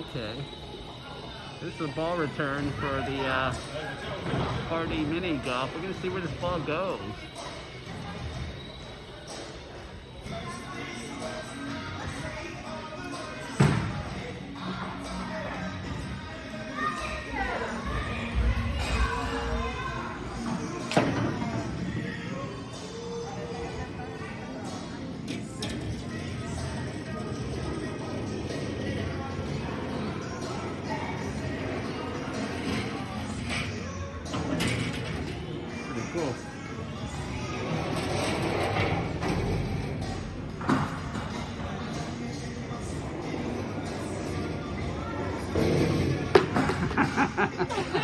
Okay. This is a ball return for the uh, ParTee mini golf. We're going to see where this ball goes. Cool.